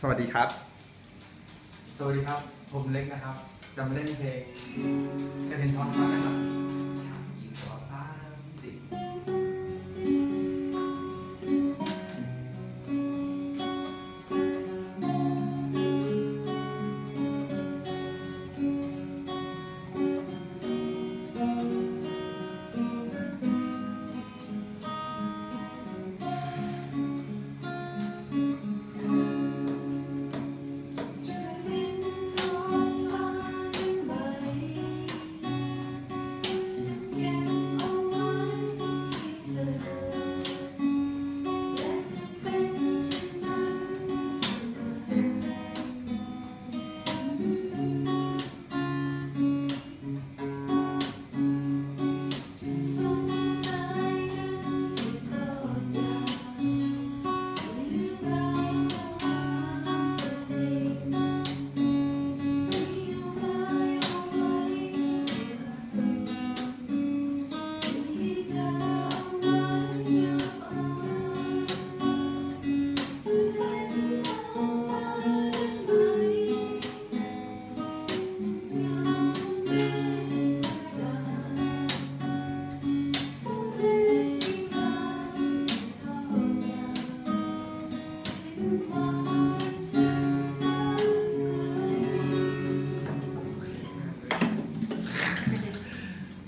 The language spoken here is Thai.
สวัสดีครับ สวัสดีครับ ผมเล็กนะครับ จะมาเล่นเพลงกระเทนทองคากันหลั